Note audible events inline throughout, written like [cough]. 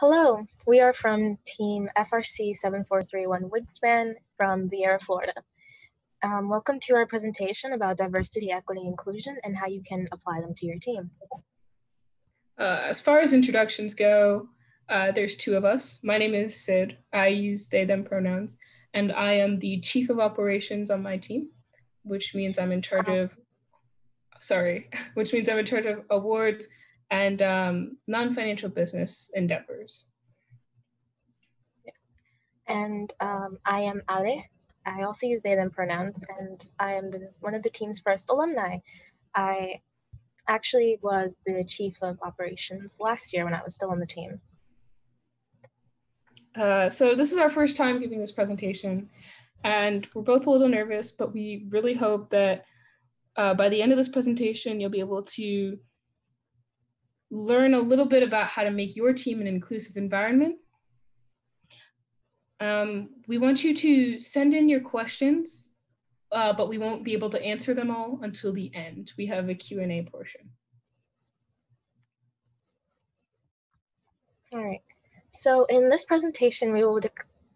Hello, we are from Team FRC 7431 Wingspan from Viera, Florida. Um, welcome to our presentation about diversity, equity, inclusion, and how you can apply them to your team. Uh, as far as introductions go, uh, there's two of us. My name is Sid. I use they, them pronouns, and I am the chief of operations on my team, which means I'm in charge of, sorry, [laughs] which means I'm in charge of awards, and um, non-financial business endeavors. And um, I am Ale. I also use they, them pronouns, and I am the, one of the team's first alumni. I actually was the chief of operations last year when I was still on the team. Uh, so this is our first time giving this presentation, and we're both a little nervous, but we really hope that uh, by the end of this presentation, you'll be able to learn a little bit about how to make your team an inclusive environment. Um, we want you to send in your questions, uh, but we won't be able to answer them all until the end. We have a Q&A portion. All right. So in this presentation, we will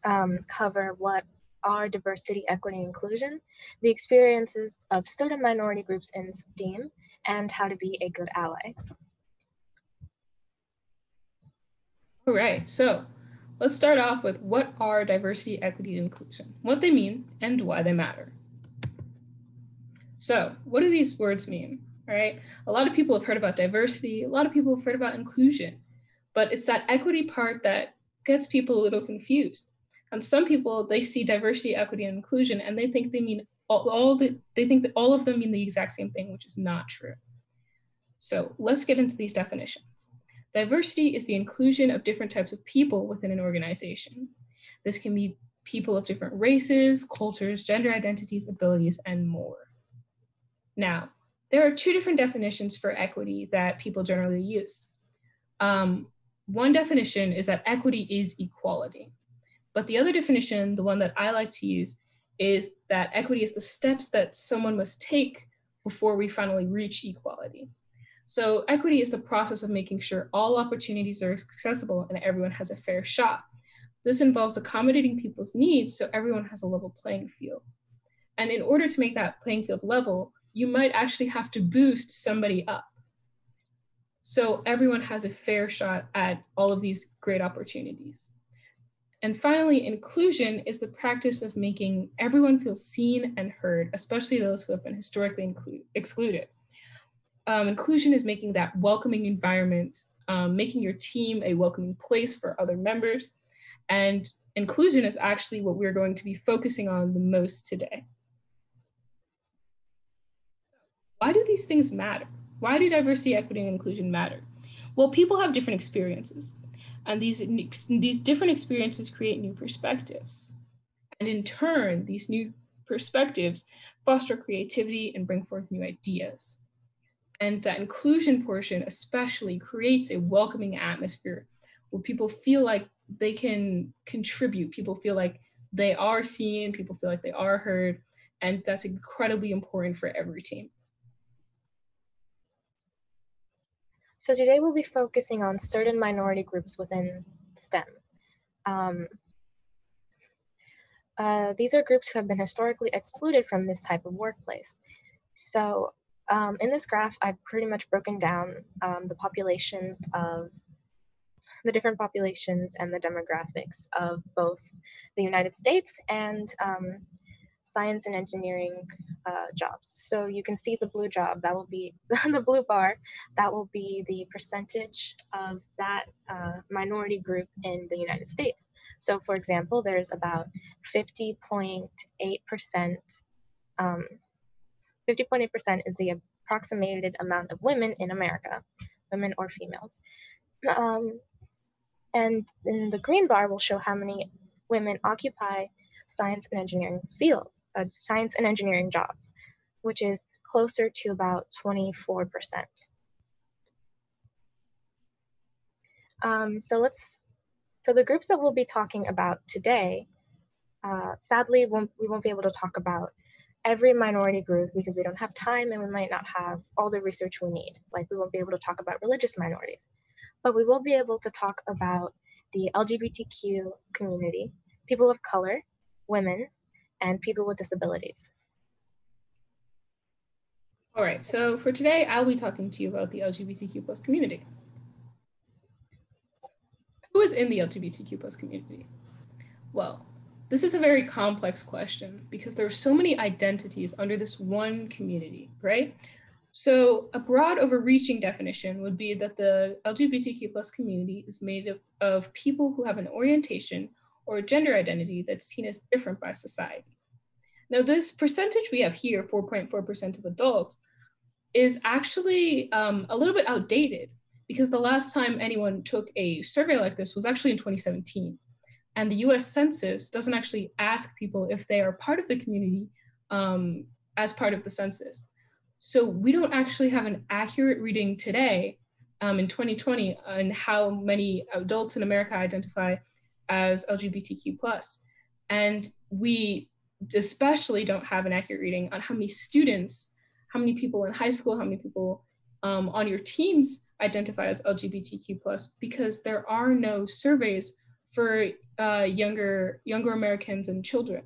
um, cover what are diversity, equity, inclusion, the experiences of student minority groups in STEAM, and how to be a good ally. All right, so let's start off with what are diversity, equity, and inclusion, what they mean, and why they matter. So what do these words mean? All right, a lot of people have heard about diversity, a lot of people have heard about inclusion, but it's that equity part that gets people a little confused. And some people, they see diversity, equity, and inclusion, and they think they mean all, all the, they think that all of them mean the exact same thing, which is not true. So let's get into these definitions. Diversity is the inclusion of different types of people within an organization. This can be people of different races, cultures, gender identities, abilities, and more. Now, there are two different definitions for equity that people generally use. Um, one definition is that equity is equality. But the other definition, the one that I like to use, is that equity is the steps that someone must take before we finally reach equality. So equity is the process of making sure all opportunities are accessible and everyone has a fair shot. This involves accommodating people's needs so everyone has a level playing field. And in order to make that playing field level, you might actually have to boost somebody up. So everyone has a fair shot at all of these great opportunities. And finally, inclusion is the practice of making everyone feel seen and heard, especially those who have been historically excluded um, inclusion is making that welcoming environment, um, making your team a welcoming place for other members. And inclusion is actually what we're going to be focusing on the most today. Why do these things matter? Why do diversity, equity, and inclusion matter? Well, people have different experiences, and these, these different experiences create new perspectives. And in turn, these new perspectives foster creativity and bring forth new ideas. And that inclusion portion especially creates a welcoming atmosphere where people feel like they can contribute. People feel like they are seen, people feel like they are heard, and that's incredibly important for every team. So today we'll be focusing on certain minority groups within STEM. Um, uh, these are groups who have been historically excluded from this type of workplace. So um, in this graph, I've pretty much broken down um, the populations of the different populations and the demographics of both the United States and um, science and engineering uh, jobs. So you can see the blue job, that will be [laughs] the blue bar, that will be the percentage of that uh, minority group in the United States. So for example, there's about 50.8% um, 50.8% is the approximated amount of women in America, women or females. Um, and the green bar will show how many women occupy science and engineering field, uh, science and engineering jobs, which is closer to about 24%. Um, so let's, so the groups that we'll be talking about today, uh, sadly, won't, we won't be able to talk about every minority group because we don't have time and we might not have all the research we need. Like we won't be able to talk about religious minorities, but we will be able to talk about the LGBTQ community, people of color, women, and people with disabilities. All right, so for today, I'll be talking to you about the LGBTQ plus community. Who is in the LGBTQ plus community? Well, this is a very complex question because there are so many identities under this one community, right? So a broad overreaching definition would be that the LGBTQ plus community is made of, of people who have an orientation or gender identity that's seen as different by society. Now this percentage we have here, 4.4% of adults, is actually um, a little bit outdated because the last time anyone took a survey like this was actually in 2017. And the US Census doesn't actually ask people if they are part of the community um, as part of the census. So we don't actually have an accurate reading today um, in 2020 on how many adults in America identify as LGBTQ plus. And we especially don't have an accurate reading on how many students, how many people in high school, how many people um, on your teams identify as LGBTQ plus, because there are no surveys for uh, younger younger Americans and children.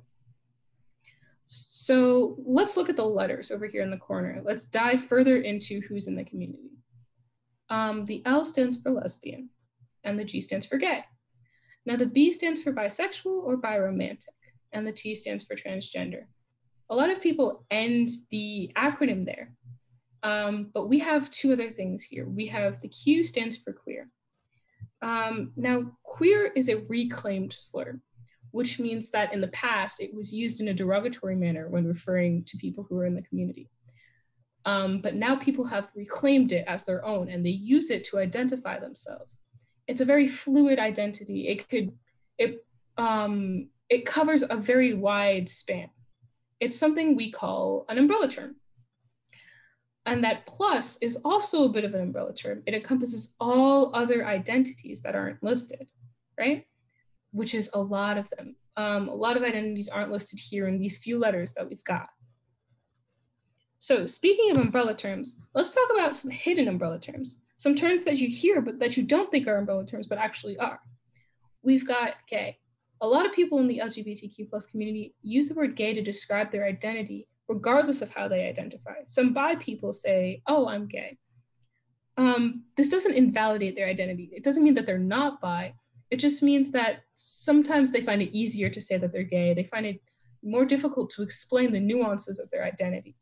So let's look at the letters over here in the corner. Let's dive further into who's in the community. Um, the L stands for lesbian and the G stands for gay. Now the B stands for bisexual or biromantic and the T stands for transgender. A lot of people end the acronym there, um, but we have two other things here. We have the Q stands for queer. Um, now queer is a reclaimed slur which means that in the past it was used in a derogatory manner when referring to people who are in the community. Um, but now people have reclaimed it as their own and they use it to identify themselves. It's a very fluid identity. It could, it, um, it covers a very wide span. It's something we call an umbrella term. And that plus is also a bit of an umbrella term. It encompasses all other identities that aren't listed, right? which is a lot of them. Um, a lot of identities aren't listed here in these few letters that we've got. So speaking of umbrella terms, let's talk about some hidden umbrella terms, some terms that you hear but that you don't think are umbrella terms but actually are. We've got gay. A lot of people in the LGBTQ plus community use the word gay to describe their identity regardless of how they identify. Some bi people say, oh, I'm gay. Um, this doesn't invalidate their identity. It doesn't mean that they're not bi, it just means that sometimes they find it easier to say that they're gay. They find it more difficult to explain the nuances of their identity.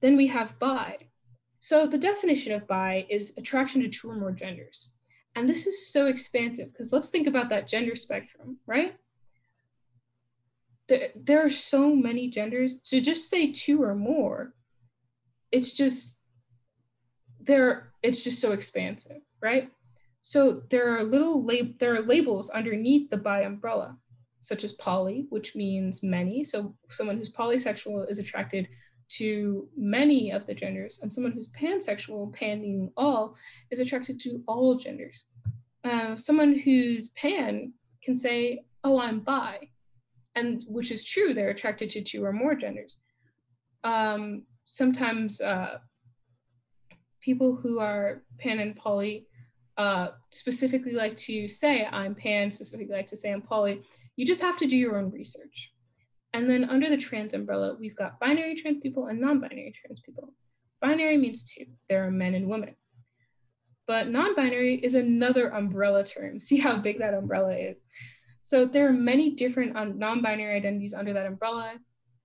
Then we have bi. So the definition of bi is attraction to two or more genders. And this is so expansive because let's think about that gender spectrum, right? There, are so many genders. To just say two or more, it's just there, it's just so expansive, right? So there are little lab- there are labels underneath the bi umbrella, such as poly, which means many. So someone who's polysexual is attracted to many of the genders, and someone who's pansexual, pan meaning all, is attracted to all genders. Uh, someone who's pan can say, "Oh, I'm bi," and which is true. They're attracted to two or more genders. Um, sometimes uh, people who are pan and poly uh, specifically like to say I'm pan, specifically like to say I'm poly, you just have to do your own research. And then under the trans umbrella, we've got binary trans people and non-binary trans people. Binary means two, there are men and women. But non-binary is another umbrella term. [laughs] See how big that umbrella is. So there are many different um, non-binary identities under that umbrella,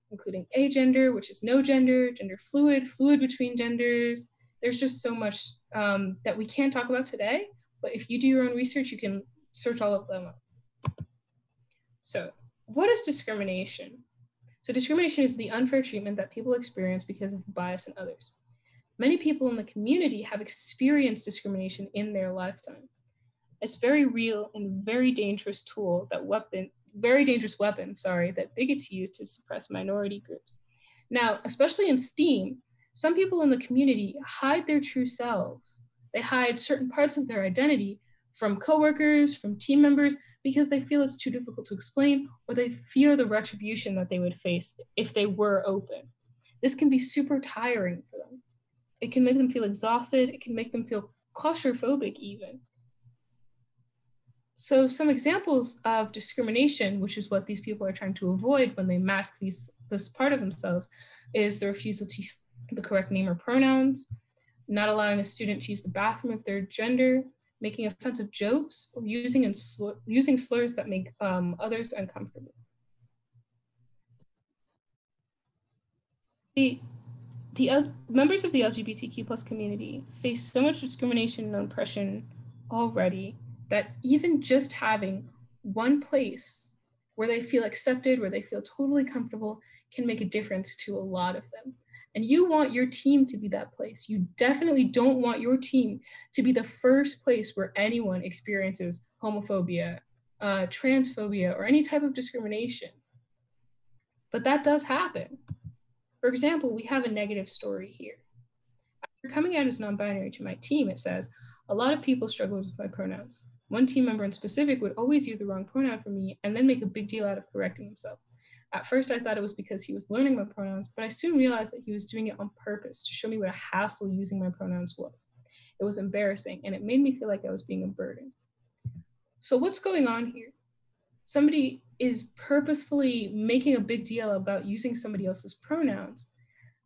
including agender, which is no gender, gender fluid, fluid between genders, there's just so much um, that we can't talk about today, but if you do your own research, you can search all of them up. So what is discrimination? So discrimination is the unfair treatment that people experience because of bias in others. Many people in the community have experienced discrimination in their lifetime. It's very real and very dangerous tool that weapon, very dangerous weapon, sorry, that bigots use to suppress minority groups. Now, especially in STEAM, some people in the community hide their true selves. They hide certain parts of their identity from coworkers, from team members, because they feel it's too difficult to explain or they fear the retribution that they would face if they were open. This can be super tiring for them. It can make them feel exhausted. It can make them feel claustrophobic even. So some examples of discrimination, which is what these people are trying to avoid when they mask these this part of themselves, is the refusal to use the correct name or pronouns, not allowing a student to use the bathroom of their gender, making offensive jokes, or using, slur using slurs that make um, others uncomfortable. The, the members of the LGBTQ plus community face so much discrimination and oppression already that even just having one place where they feel accepted, where they feel totally comfortable, can make a difference to a lot of them. And you want your team to be that place. You definitely don't want your team to be the first place where anyone experiences homophobia, uh, transphobia, or any type of discrimination. But that does happen. For example, we have a negative story here. After coming out as non binary to my team, it says, a lot of people struggle with my pronouns. One team member in specific would always use the wrong pronoun for me and then make a big deal out of correcting himself. At first, I thought it was because he was learning my pronouns, but I soon realized that he was doing it on purpose to show me what a hassle using my pronouns was. It was embarrassing, and it made me feel like I was being a burden. So, what's going on here? Somebody is purposefully making a big deal about using somebody else's pronouns,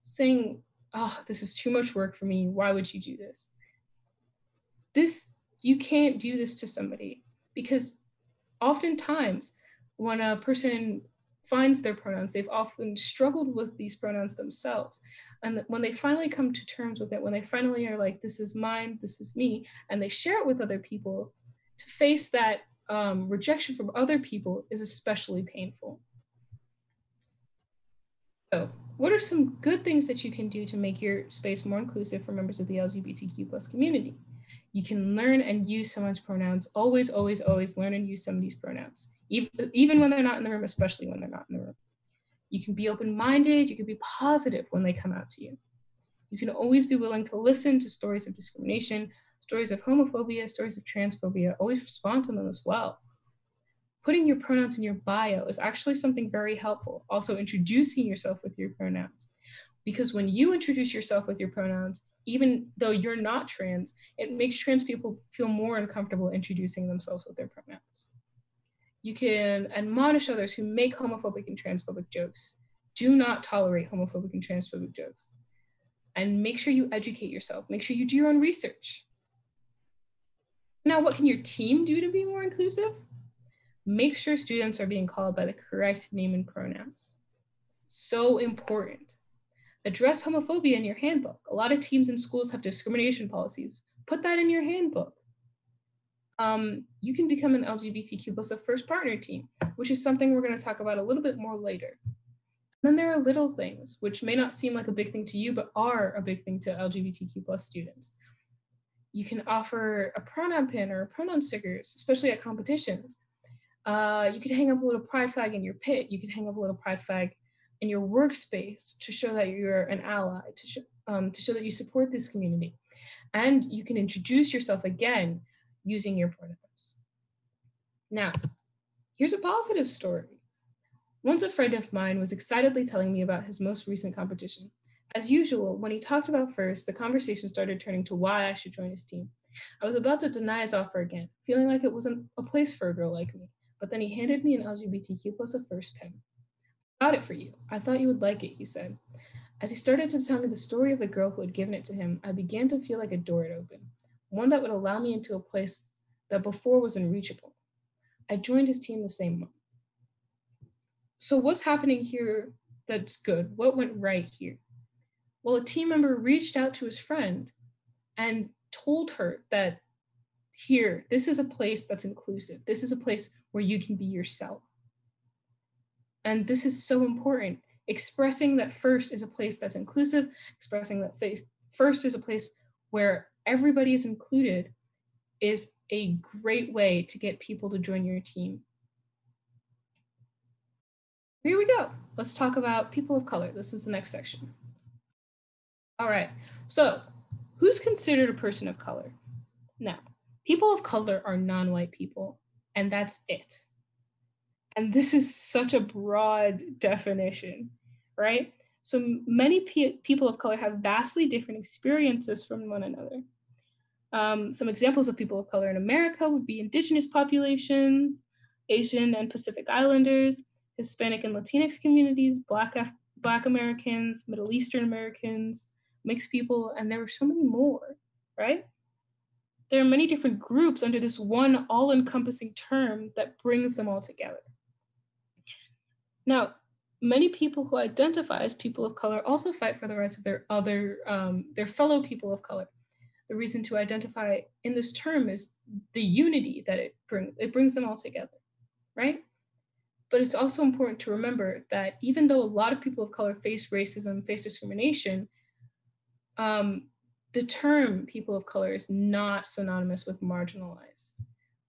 saying, Oh, this is too much work for me. Why would you do this? This, you can't do this to somebody because oftentimes when a person finds their pronouns. They've often struggled with these pronouns themselves. And when they finally come to terms with it, when they finally are like, this is mine, this is me, and they share it with other people, to face that um, rejection from other people is especially painful. So, what are some good things that you can do to make your space more inclusive for members of the LGBTQ plus community? You can learn and use someone's pronouns. Always, always, always learn and use somebody's pronouns even, even when they're not in the room, especially when they're not in the room. You can be open minded, you can be positive when they come out to you. You can always be willing to listen to stories of discrimination, stories of homophobia, stories of transphobia, always respond to them as well. Putting your pronouns in your bio is actually something very helpful. Also, introducing yourself with your pronouns. Because when you introduce yourself with your pronouns, even though you're not trans, it makes trans people feel more uncomfortable introducing themselves with their pronouns. You can admonish others who make homophobic and transphobic jokes. Do not tolerate homophobic and transphobic jokes. And make sure you educate yourself. Make sure you do your own research. Now, what can your team do to be more inclusive? Make sure students are being called by the correct name and pronouns. So important. Address homophobia in your handbook. A lot of teams and schools have discrimination policies. Put that in your handbook um, you can become an LGBTQ plus a first partner team, which is something we're going to talk about a little bit more later. then there are little things which may not seem like a big thing to you, but are a big thing to LGBTQ plus students. You can offer a pronoun pin or pronoun stickers, especially at competitions. Uh, you could hang up a little pride flag in your pit. You can hang up a little pride flag in your workspace to show that you're an ally, to, um, to show that you support this community. And you can introduce yourself again using your pronouns. Now, here's a positive story. Once a friend of mine was excitedly telling me about his most recent competition. As usual, when he talked about first, the conversation started turning to why I should join his team. I was about to deny his offer again, feeling like it wasn't a place for a girl like me, but then he handed me an LGBTQ plus a first pin. Got it for you. I thought you would like it, he said. As he started to tell me the story of the girl who had given it to him, I began to feel like a door had opened one that would allow me into a place that before was unreachable. I joined his team the same month. So, what's happening here that's good? What went right here? Well, a team member reached out to his friend and told her that here, this is a place that's inclusive. This is a place where you can be yourself. And this is so important. Expressing that first is a place that's inclusive, expressing that first is a place where everybody is included is a great way to get people to join your team. Here we go. Let's talk about people of color. This is the next section. All right. So, who's considered a person of color? Now, people of color are non white people, and that's it. And this is such a broad definition, right? So many pe- people of color have vastly different experiences from one another. Um, some examples of people of color in America would be indigenous populations, Asian and Pacific Islanders, Hispanic and Latinx communities, Black, Af- Black Americans, Middle Eastern Americans, mixed people, and there were so many more, right? There are many different groups under this one all encompassing term that brings them all together. Now, many people who identify as people of color also fight for the rights of their other, um, their fellow people of color. The reason to identify in this term is the unity that it brings, it brings them all together, right? But it's also important to remember that even though a lot of people of color face racism, face discrimination, um, the term people of color is not synonymous with marginalized.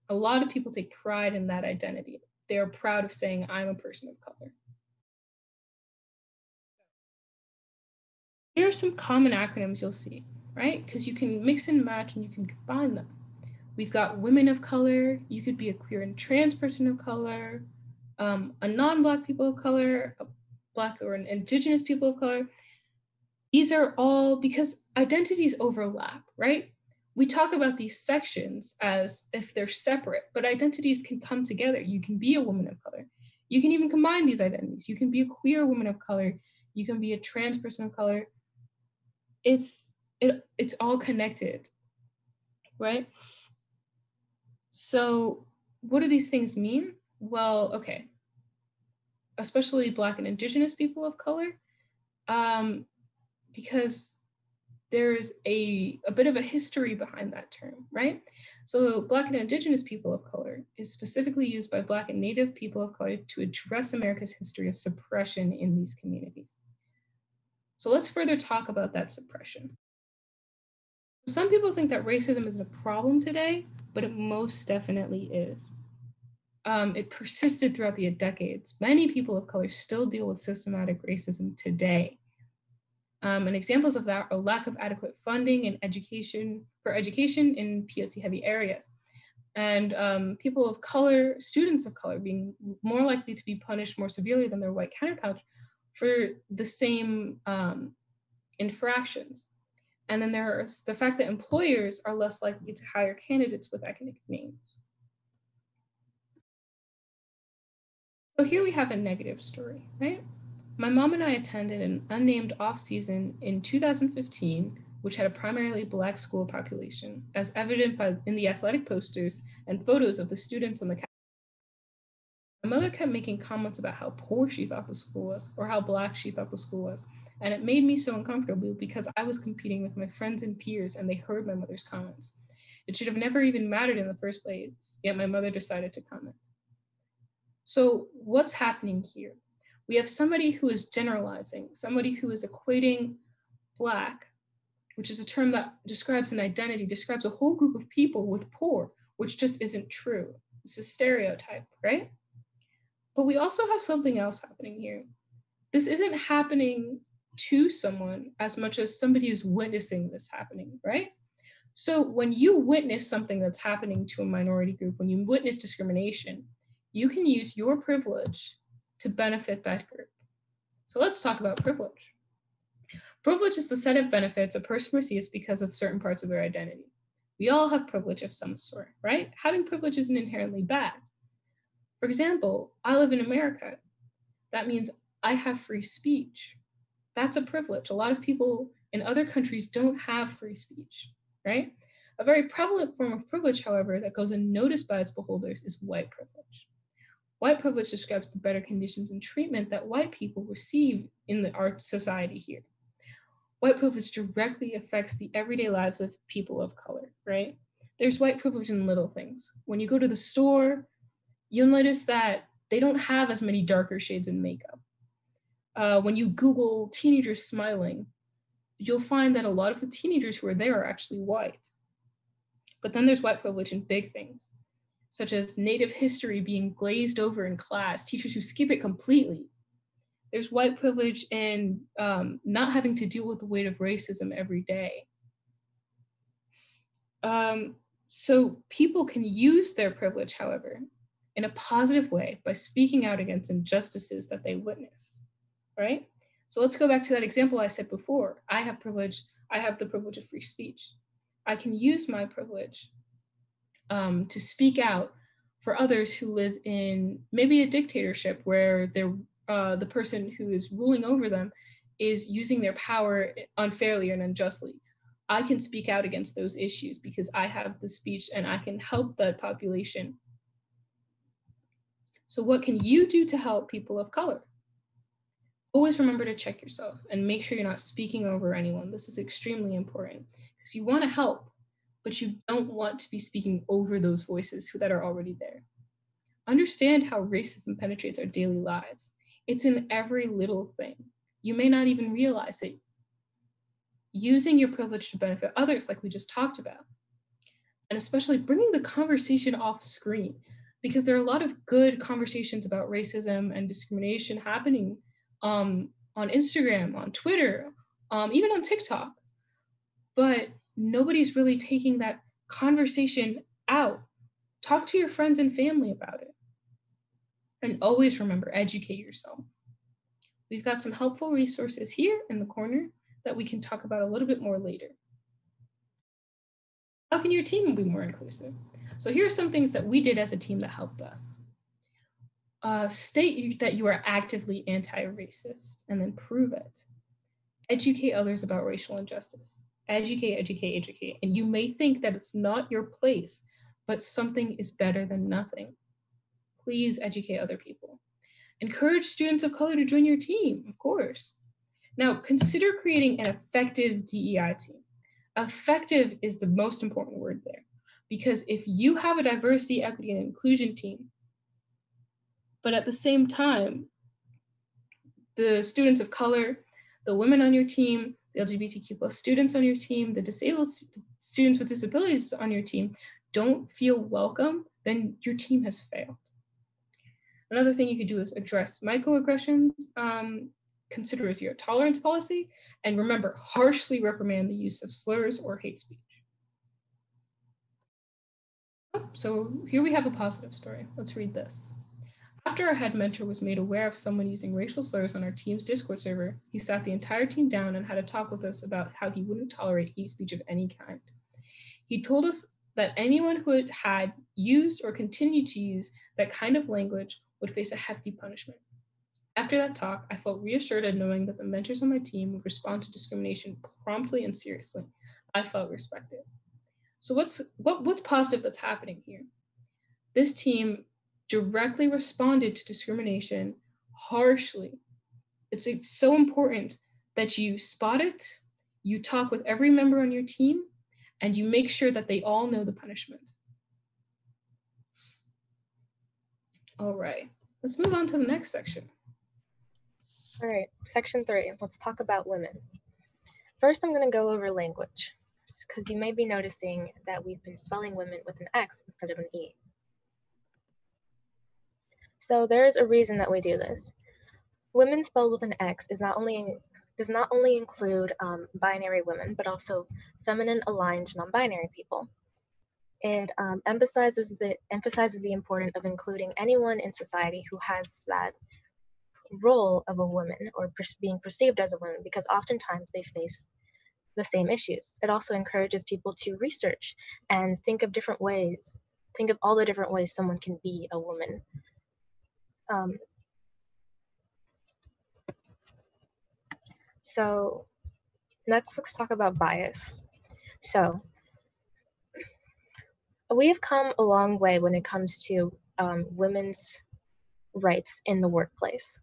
A lot of people take pride in that identity. They are proud of saying, I'm a person of color. Here are some common acronyms you'll see, right? Because you can mix and match and you can combine them. We've got women of color, you could be a queer and trans person of color, um, a non-Black people of color, a Black or an Indigenous people of color. These are all because identities overlap, right? We talk about these sections as if they're separate, but identities can come together. You can be a woman of color. You can even combine these identities. You can be a queer woman of color. You can be a trans person of color. It's it, it's all connected, right? So what do these things mean? Well, okay, especially Black and Indigenous people of color, um, because there's a, a bit of a history behind that term, right? So Black and Indigenous people of color is specifically used by Black and Native people of color to address America's history of suppression in these communities. So let's further talk about that suppression. Some people think that racism isn't a problem today, but it most definitely is um, it persisted throughout the decades. Many people of color still deal with systematic racism today. Um, and examples of that are lack of adequate funding and education for education in POC heavy areas. And um, people of color, students of color being more likely to be punished more severely than their white counterparts for the same um, infractions. And then there's the fact that employers are less likely to hire candidates with ethnic names. So here we have a negative story, right? My mom and I attended an unnamed off season in 2015, which had a primarily Black school population, as evident by, in the athletic posters and photos of the students on the campus. My mother kept making comments about how poor she thought the school was, or how Black she thought the school was, and it made me so uncomfortable because I was competing with my friends and peers and they heard my mother's comments. It should have never even mattered in the first place, yet my mother decided to comment. So what's happening here? We have somebody who is generalizing, somebody who is equating Black, which is a term that describes an identity, describes a whole group of people with poor, which just isn't true. It's a stereotype, right? But we also have something else happening here. This isn't happening to someone as much as somebody is witnessing this happening, right? So when you witness something that's happening to a minority group, when you witness discrimination, you can use your privilege to benefit that group. So let's talk about privilege. Privilege is the set of benefits a person receives because of certain parts of their identity. We all have privilege of some sort, right? Having privilege isn't inherently bad. For example, I live in America. That means I have free speech. That's a privilege. A lot of people in other countries don't have free speech, right? A very prevalent form of privilege, however, that goes unnoticed by its beholders is white privilege. White privilege describes the better conditions and treatment that white people receive in the art society here. White privilege directly affects the everyday lives of people of color, right? There's white privilege in little things. When you go to the store, you'll notice that they don't have as many darker shades in makeup. Uh, when you Google teenagers smiling, you'll find that a lot of the teenagers who are there are actually white. But then there's white privilege in big things such as Native history being glazed over in class, teachers who skip it completely. There's white privilege in um, not having to deal with the weight of racism every day. Um, so people can use their privilege, however, in a positive way by speaking out against injustices that they witness, right? So let's go back to that example I said before. I have privilege, I have the privilege of free speech. I can use my privilege um, to speak out for others who live in maybe a dictatorship where they're, uh, the person who is ruling over them is using their power unfairly and unjustly. I can speak out against those issues because I have the speech and I can help that population. So, what can you do to help people of color? Always remember to check yourself and make sure you're not speaking over anyone. This is extremely important because you want to help, but you don't want to be speaking over those voices that are already there. Understand how racism penetrates our daily lives. It's in every little thing. You may not even realize it. Using your privilege to benefit others, like we just talked about, and especially bringing the conversation off screen, because there are a lot of good conversations about racism and discrimination happening um, on Instagram, on Twitter, um, even on TikTok. But nobody's really taking that conversation out. Talk to your friends and family about it. And always remember, educate yourself. We've got some helpful resources here in the corner that we can talk about a little bit more later. How can your team be more inclusive? So here are some things that we did as a team that helped us. Uh, state that you are actively anti-racist and then prove it. Educate others about racial injustice. Educate, educate, educate. And you may think that it's not your place, but something is better than nothing. Please educate other people. Encourage students of color to join your team, of course. Now, consider creating an effective DEI team. Effective is the most important word there, because if you have a diversity, equity, and inclusion team, but at the same time, the students of color, the women on your team, LGBTQ plus students on your team, the disabled students with disabilities on your team don't feel welcome, then your team has failed. Another thing you could do is address microaggressions, um, consider a zero tolerance policy, and remember, harshly reprimand the use of slurs or hate speech. So here we have a positive story. Let's read this. After our head mentor was made aware of someone using racial slurs on our team's Discord server, he sat the entire team down and had a talk with us about how he wouldn't tolerate hate speech of any kind. He told us that anyone who had used or continued to use that kind of language would face a hefty punishment. After that talk, I felt reassured in knowing that the mentors on my team would respond to discrimination promptly and seriously. I felt respected. So what's what, what's positive that's happening here? This team directly responded to discrimination harshly. It's so important that you spot it, you talk with every member on your team, and you make sure that they all know the punishment. All right, let's move on to the next section. All right, section three, let's talk about women. First, I'm gonna go over language, because you may be noticing that we've been spelling women with an X instead of an E. So there's a reason that we do this. Women spelled with an X is not only does not only include um, binary women, but also feminine aligned non-binary people. It um, emphasizes the emphasizes the importance of including anyone in society who has that role of a woman or per being perceived as a woman because oftentimes they face the same issues. It also encourages people to research and think of different ways, think of all the different ways someone can be a woman. Um, so next let's talk about bias. So we have come a long way when it comes to um, women's rights in the workplace.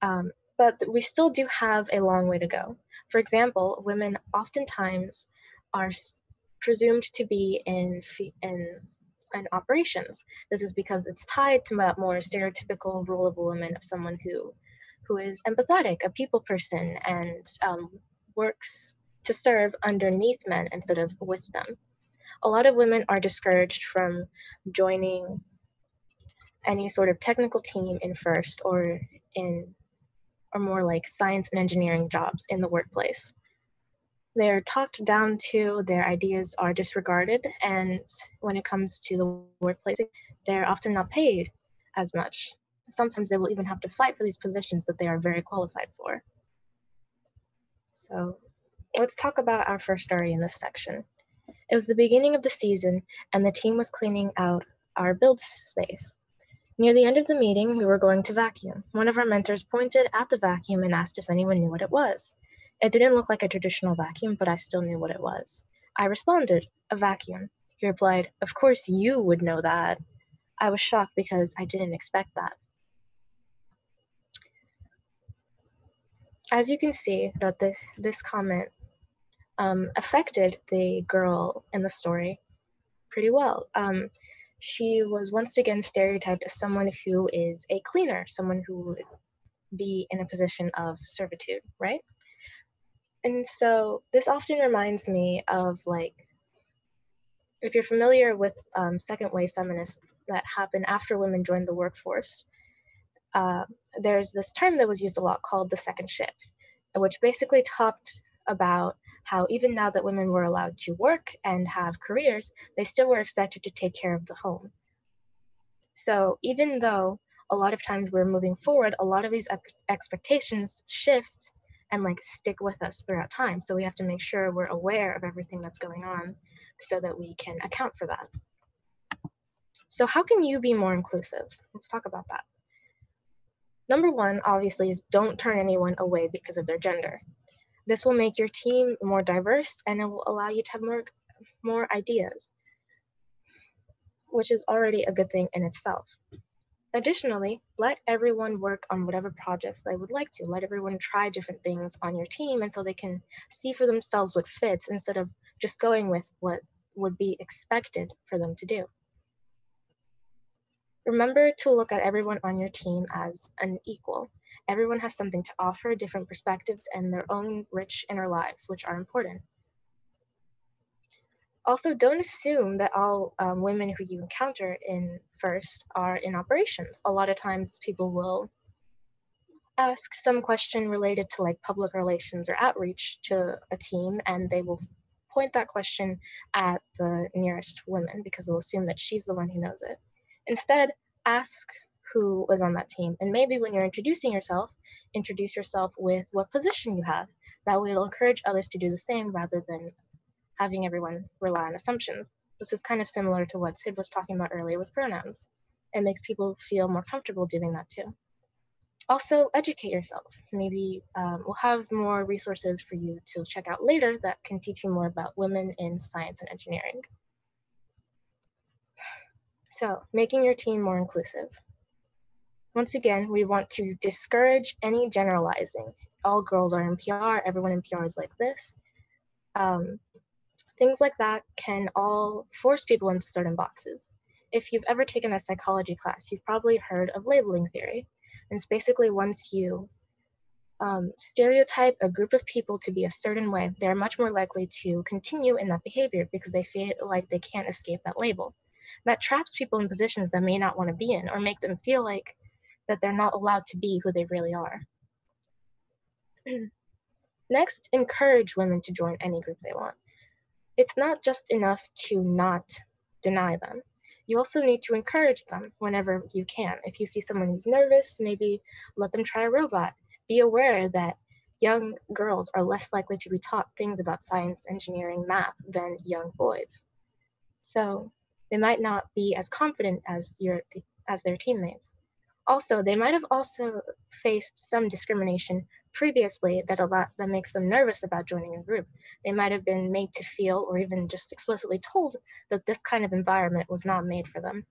Um, but we still do have a long way to go. For example, women oftentimes are presumed to be in, in, in operations. This is because it's tied to that more stereotypical role of a woman of someone who, who is empathetic, a people person, and um, works to serve underneath men instead of with them a lot of women are discouraged from joining any sort of technical team in first or in or more like science and engineering jobs in the workplace. They're talked down to, their ideas are disregarded, and when it comes to the workplace, they're often not paid as much. Sometimes they will even have to fight for these positions that they are very qualified for. So let's talk about our first story in this section. It was the beginning of the season, and the team was cleaning out our build space. Near the end of the meeting, we were going to vacuum. One of our mentors pointed at the vacuum and asked if anyone knew what it was. It didn't look like a traditional vacuum, but I still knew what it was. I responded, A vacuum. He replied, Of course you would know that. I was shocked because I didn't expect that. As you can see, that this, this comment um, affected the girl in the story pretty well. Um, she was once again stereotyped as someone who is a cleaner, someone who would be in a position of servitude, right? And so this often reminds me of like, if you're familiar with um, second wave feminists that happened after women joined the workforce, uh, there's this term that was used a lot called the second shift, which basically talked about how even now that women were allowed to work and have careers, they still were expected to take care of the home. So even though a lot of times we're moving forward, a lot of these expectations shift and like stick with us throughout time. So we have to make sure we're aware of everything that's going on so that we can account for that. So how can you be more inclusive? Let's talk about that. Number one, obviously, is don't turn anyone away because of their gender. This will make your team more diverse and it will allow you to have more, more ideas, which is already a good thing in itself. Additionally, let everyone work on whatever projects they would like to. Let everyone try different things on your team and so they can see for themselves what fits instead of just going with what would be expected for them to do. Remember to look at everyone on your team as an equal. Everyone has something to offer, different perspectives, and their own rich inner lives, which are important. Also, don't assume that all um, women who you encounter in FIRST are in operations. A lot of times people will ask some question related to like public relations or outreach to a team and they will point that question at the nearest woman because they'll assume that she's the one who knows it. Instead, ask who was on that team. And maybe when you're introducing yourself, introduce yourself with what position you have. That way it'll encourage others to do the same rather than having everyone rely on assumptions. This is kind of similar to what Sid was talking about earlier with pronouns. It makes people feel more comfortable doing that too. Also, educate yourself. Maybe um, we'll have more resources for you to check out later that can teach you more about women in science and engineering. So, making your team more inclusive. Once again, we want to discourage any generalizing. All girls are in PR, everyone in PR is like this. Um, Things like that can all force people into certain boxes. If you've ever taken a psychology class, you've probably heard of labeling theory. And it's basically once you um, stereotype a group of people to be a certain way, they're much more likely to continue in that behavior because they feel like they can't escape that label. That traps people in positions that may not want to be in or make them feel like that they're not allowed to be who they really are. [clears throat] Next, encourage women to join any group they want it's not just enough to not deny them. You also need to encourage them whenever you can. If you see someone who's nervous, maybe let them try a robot. Be aware that young girls are less likely to be taught things about science, engineering, math than young boys. So they might not be as confident as your as their teammates. Also, they might have also faced some discrimination previously that a lot that makes them nervous about joining a group. They might have been made to feel or even just explicitly told that this kind of environment was not made for them.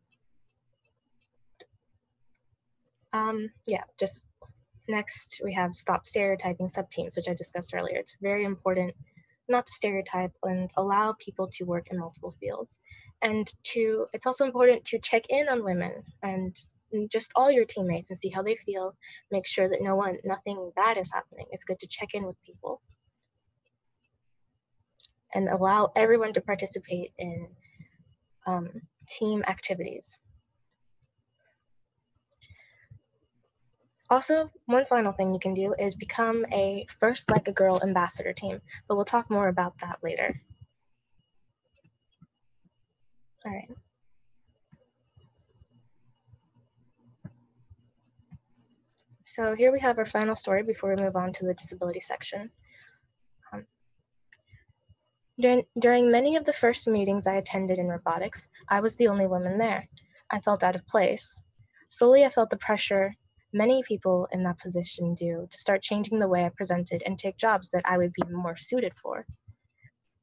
Um, yeah, just next we have stop stereotyping subteams, which I discussed earlier. It's very important not to stereotype and allow people to work in multiple fields. And to, it's also important to check in on women and just all your teammates and see how they feel. Make sure that no one, nothing bad is happening. It's good to check in with people and allow everyone to participate in um, team activities. Also, one final thing you can do is become a First Like a Girl ambassador team, but we'll talk more about that later. All right. So here we have our final story before we move on to the disability section. Um, During, during many of the first meetings I attended in robotics, I was the only woman there. I felt out of place. Slowly, I felt the pressure many people in that position do to start changing the way I presented and take jobs that I would be more suited for.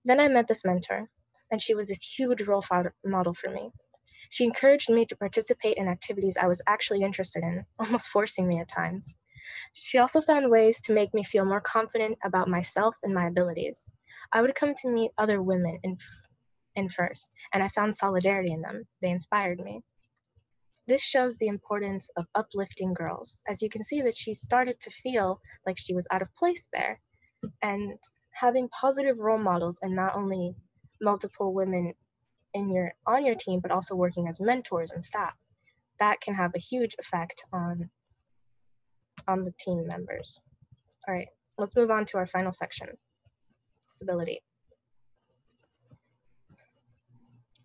Then I met this mentor, and she was this huge role model for me. She encouraged me to participate in activities I was actually interested in, [laughs] almost forcing me at times. She also found ways to make me feel more confident about myself and my abilities. I would come to meet other women in, in first, and I found solidarity in them. They inspired me. This shows the importance of uplifting girls, as you can see that she started to feel like she was out of place there. And having positive role models and not only multiple women in your on your team, but also working as mentors and staff, that can have a huge effect on on the team members. All right, let's move on to our final section accessibility.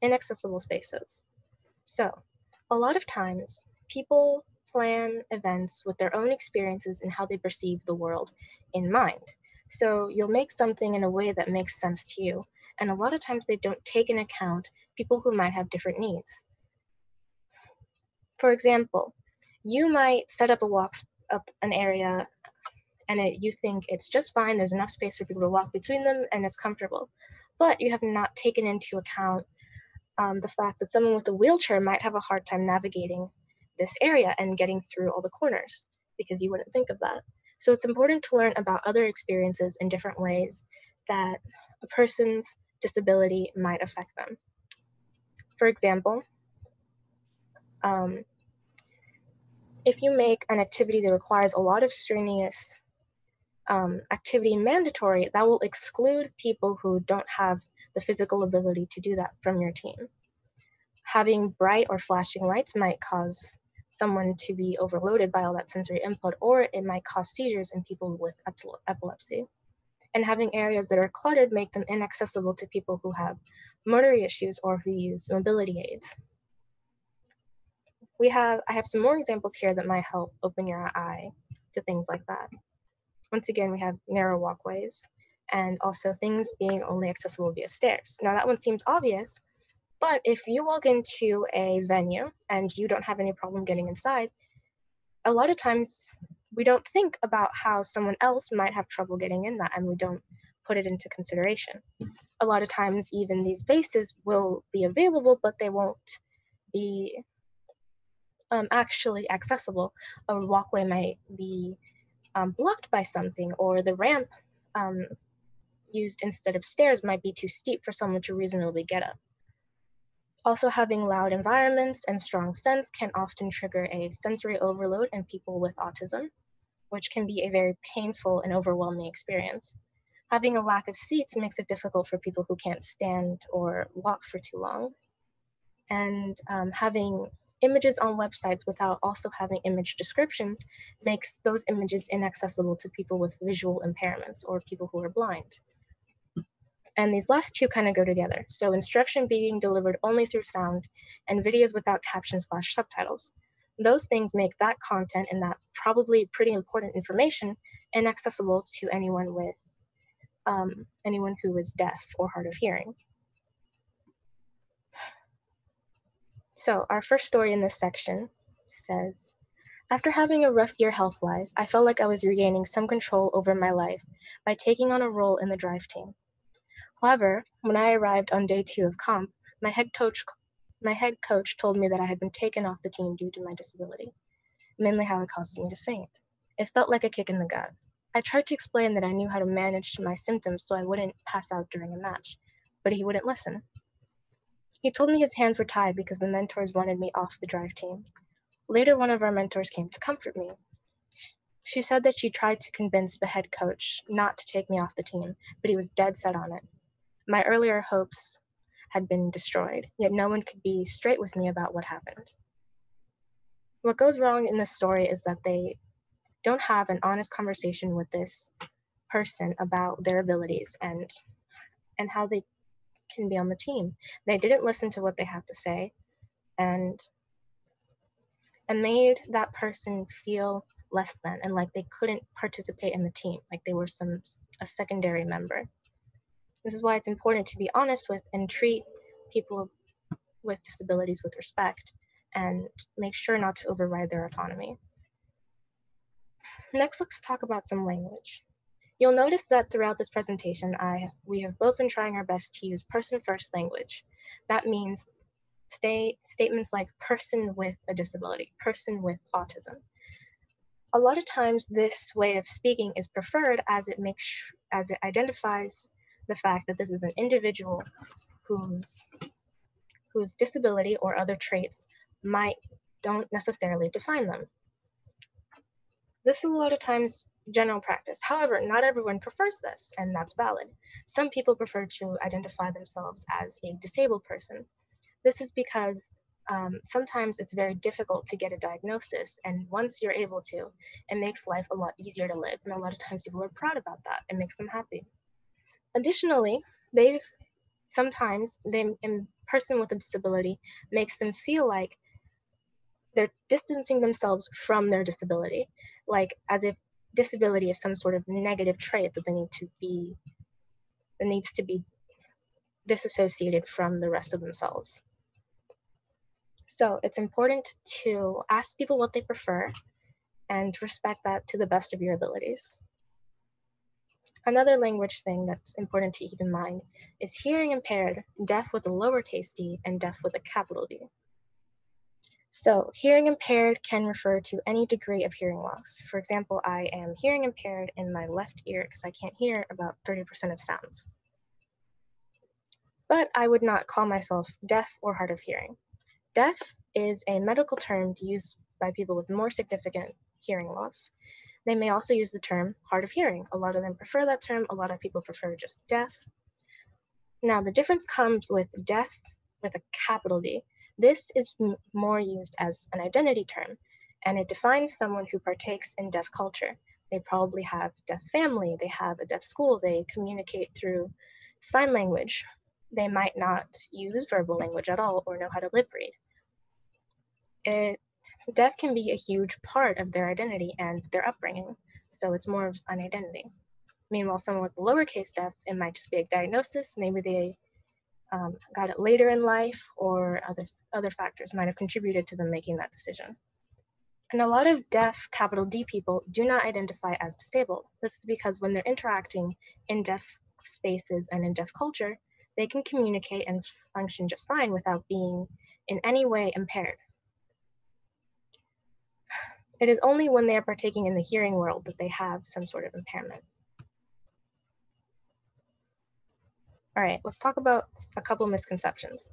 Inaccessible spaces. So, a lot of times, people plan events with their own experiences and how they perceive the world in mind. So, you'll make something in a way that makes sense to you. And a lot of times, they don't take into account people who might have different needs. For example, you might set up a walk up an area and it, you think it's just fine, there's enough space for people to walk between them, and it's comfortable. But you have not taken into account um, the fact that someone with a wheelchair might have a hard time navigating this area and getting through all the corners because you wouldn't think of that. So it's important to learn about other experiences in different ways that a person's disability might affect them. For example, um, if you make an activity that requires a lot of strenuous um, activity mandatory, that will exclude people who don't have the physical ability to do that from your team. Having bright or flashing lights might cause someone to be overloaded by all that sensory input, or it might cause seizures in people with epilepsy. And having areas that are cluttered make them inaccessible to people who have motor issues or who use mobility aids. We have, I have some more examples here that might help open your eye to things like that. Once again, we have narrow walkways and also things being only accessible via stairs. Now that one seems obvious, but if you walk into a venue and you don't have any problem getting inside, a lot of times we don't think about how someone else might have trouble getting in that and we don't put it into consideration. A lot of times even these bases will be available, but they won't be um, actually accessible. A walkway might be um, blocked by something or the ramp um, used instead of stairs might be too steep for someone to reasonably get up. Also having loud environments and strong scents can often trigger a sensory overload in people with autism, which can be a very painful and overwhelming experience. Having a lack of seats makes it difficult for people who can't stand or walk for too long. And um, having images on websites without also having image descriptions makes those images inaccessible to people with visual impairments or people who are blind. And these last two kind of go together. So instruction being delivered only through sound and videos without captions slash subtitles. Those things make that content and that probably pretty important information inaccessible to anyone with um, anyone who is deaf or hard of hearing. So, our first story in this section says After having a rough year health wise, I felt like I was regaining some control over my life by taking on a role in the drive team. However, when I arrived on day two of comp, my head coach my head coach told me that I had been taken off the team due to my disability, mainly how it causes me to faint. It felt like a kick in the gut. I tried to explain that I knew how to manage my symptoms so I wouldn't pass out during a match, but he wouldn't listen. He told me his hands were tied because the mentors wanted me off the drive team. Later, one of our mentors came to comfort me. She said that she tried to convince the head coach not to take me off the team, but he was dead set on it. My earlier hopes had been destroyed, yet no one could be straight with me about what happened. What goes wrong in this story is that they don't have an honest conversation with this person about their abilities and and how they can be on the team. They didn't listen to what they had to say and and made that person feel less than and like they couldn't participate in the team, like they were some a secondary member. This is why it's important to be honest with and treat people with disabilities with respect and make sure not to override their autonomy. Next, let's talk about some language. You'll notice that throughout this presentation, I, we have both been trying our best to use person-first language. That means stay, statements like person with a disability, person with autism. A lot of times this way of speaking is preferred as it makes, as it identifies the fact that this is an individual whose, whose disability or other traits might don't necessarily define them. This is a lot of times general practice. However, not everyone prefers this, and that's valid. Some people prefer to identify themselves as a disabled person. This is because um, sometimes it's very difficult to get a diagnosis, and once you're able to, it makes life a lot easier to live, and a lot of times people are proud about that. It makes them happy. Additionally, they sometimes they a person with a disability makes them feel like they're distancing themselves from their disability, like as if disability is some sort of negative trait that they need to be that needs to be disassociated from the rest of themselves. So it's important to ask people what they prefer and respect that to the best of your abilities. Another language thing that's important to keep in mind is hearing impaired, deaf with a lowercase d, and deaf with a capital D. So hearing impaired can refer to any degree of hearing loss. For example, I am hearing impaired in my left ear because I can't hear about 30% of sounds. But I would not call myself deaf or hard of hearing. Deaf is a medical term used by people with more significant hearing loss. They may also use the term hard of hearing. A lot of them prefer that term. A lot of people prefer just deaf. Now, the difference comes with deaf with a capital D. This is more used as an identity term, and it defines someone who partakes in deaf culture. They probably have deaf family, they have a deaf school, they communicate through sign language. They might not use verbal language at all or know how to lip read. It deaf can be a huge part of their identity and their upbringing, so it's more of an identity. Meanwhile, someone with lowercase deaf, it might just be a diagnosis. Maybe they um, got it later in life, or other other factors might have contributed to them making that decision. And a lot of deaf, capital D people do not identify as disabled. This is because when they're interacting in deaf spaces and in deaf culture, they can communicate and function just fine without being in any way impaired. It is only when they are partaking in the hearing world that they have some sort of impairment. All right, let's talk about a couple misconceptions.